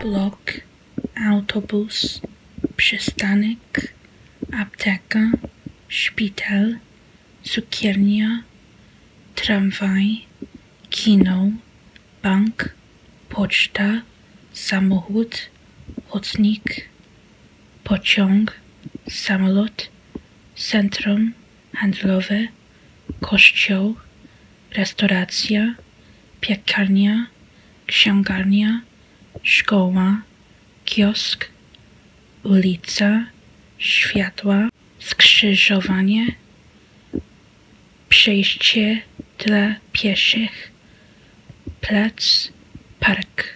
blok, autobus, przystanek, apteka, szpital, cukiernia, tramwaj, kino, bank, poczta, samochód, chodnik, pociąg, samolot, centrum handlowe, kościół, restauracja, piekarnia, księgarnia, szkoła, kiosk, ulica, światła, skrzyżowanie, przejście dla pieszych, plac, park.